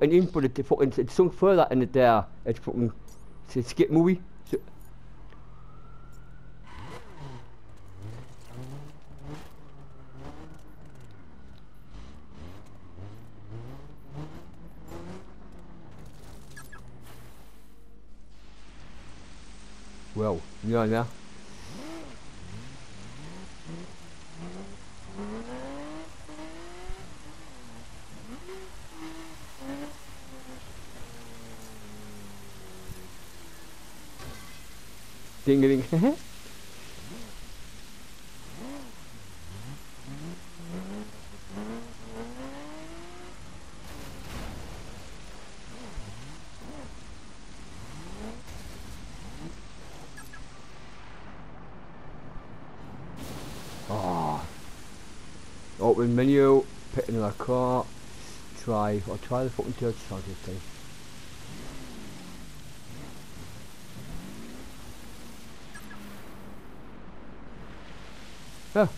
and in, but it fucking it sunk further and it there it's fucking it's a skip movie. So, well, yeah, yeah. Ding ding. oh. Open menu, pick another car, try, or try the fucking church charger thing. Ja.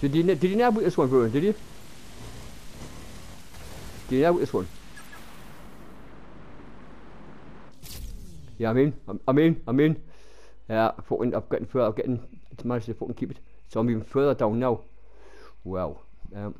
So did you, did you know about this one, Bruin, did you? Did you know about this one? Yeah, I'm in. I'm, I'm in. I'm in. Yeah, fucking, I'm getting further. I'm getting to manage to fucking keep it. So I'm even further down now. Well, um,